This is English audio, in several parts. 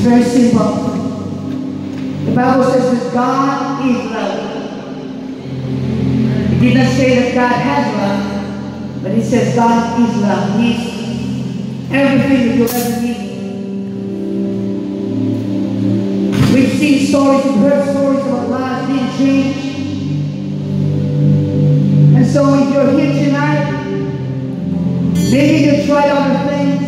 Very simple. The Bible says that God is love. It did not say that God has love, but it says God is love. He's everything that you'll ever need. We've seen stories, we've heard stories about lives being changed. And so if you're here tonight, maybe you've tried other things.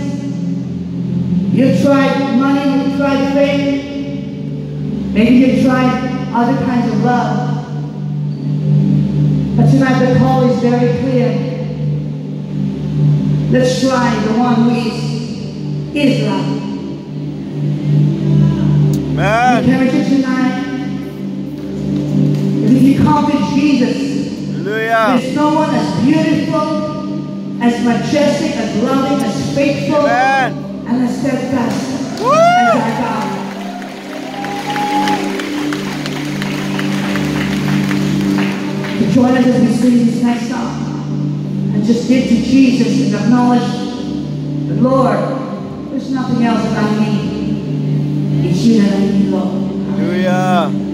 You've tried money, tried fame. Maybe you've tried other kinds of love. But tonight the call is very clear. Let's try the one who is, is love. Amen. Encourage you tonight. If you come to Jesus, Hallelujah. there's no one as beautiful, as majestic, as loving, as faithful, Amen. and as steadfast Join us as we sing this next song and just give to Jesus and acknowledge the Lord. There's nothing else that I need. It's you that I need, Lord. Hallelujah.